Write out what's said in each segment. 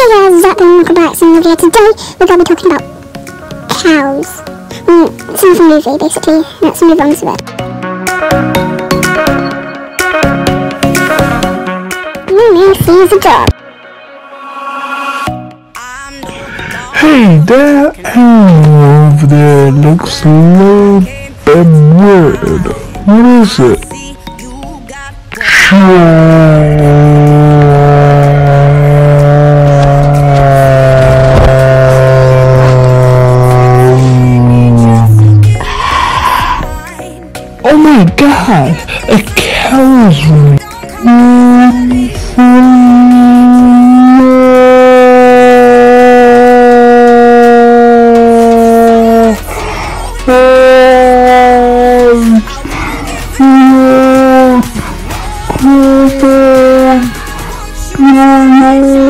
Hey guys, Zach and welcome back to another video. Today we're going to be talking about cows. Mm, it's another movie basically. Let's move on to it. Mm, sees a dog. Hey, that animal over there looks a little bit weird. What is it? Oh my god, a cow is What?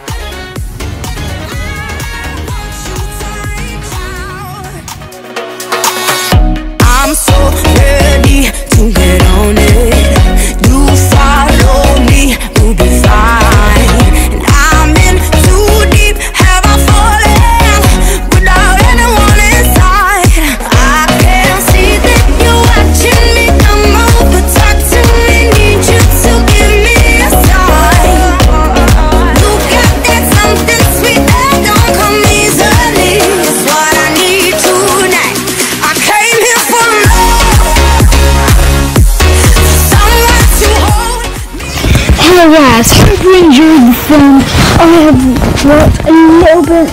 Hello guys, hope you enjoyed the film. I have worked a little bit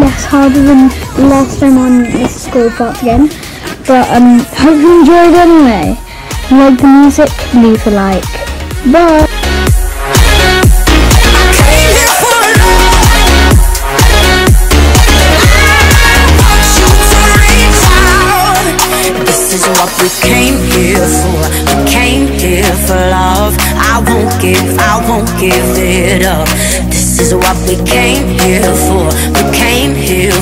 less harder than last time on the school part again. But um hope you enjoyed anyway. Like the music, leave a like. Bye. What we came here for. We came here for love. I won't give, I won't give it up. This is what we came here for. We came here.